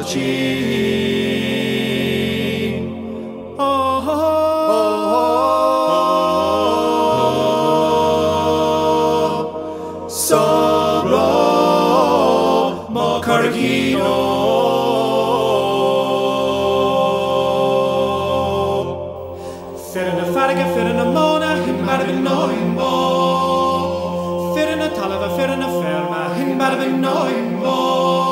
Jean. Oh, oh, oh, Sorrow, Macargino. Fit in a fatiga, fit in a mona, him bada bin no him bo. Fit in a talava, fit in a ferma, him bada bin no him bo.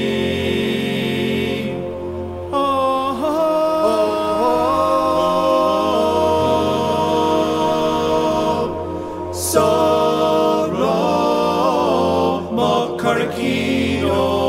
Señor.